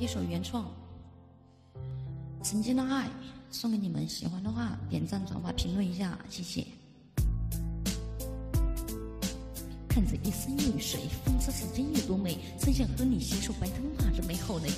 一首原创，曾经的爱，送给你们。喜欢的话，点赞、转发、评论一下，谢谢。看着一生一水，风车时间有多美，真想和你携手白头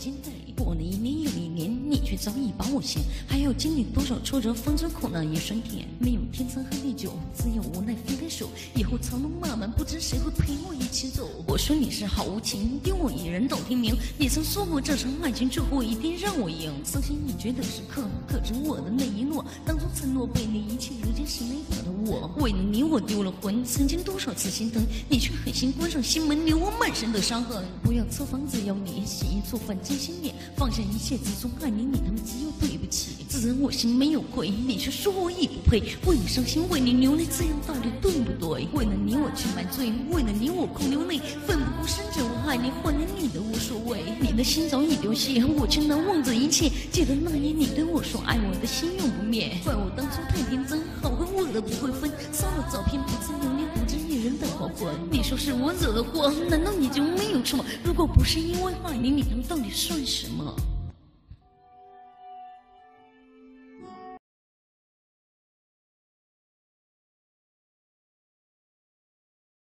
发着美好的肩带。过了一年又一年，你却早已把我嫌。还要经历多少挫折，方知苦难也酸甜。没有天长和地久，只有无奈分开手。以后长路漫漫，不知谁会陪我一起走。我说你是好无情，丢我一人到天明。你曾说过这场爱情最后一定让我赢。伤心欲绝的时刻，可知我的那一诺。当初承诺被你一切如今是没有的我。为了你我丢了魂，曾经多少次心疼。你却狠心关上心门，留我满身的伤痕。不要车房，只要你洗衣做饭心念，放下一切，只说爱你。你他妈只有对不起，自认我心没有愧，你却说我亦不配。为你伤心，为你流泪，这样到底对不对？为了你我去买醉，为了你我空流泪，奋不顾身着我爱你，换来你的无所谓。你的心早已凋谢，我却难忘这一切。记得那年你对我说爱我的心永不灭，怪我当初太天真，好恨我都不会分，烧了早，你说是我惹的祸，难道你就没有错？如果不是因为坏你，你们到底算什么？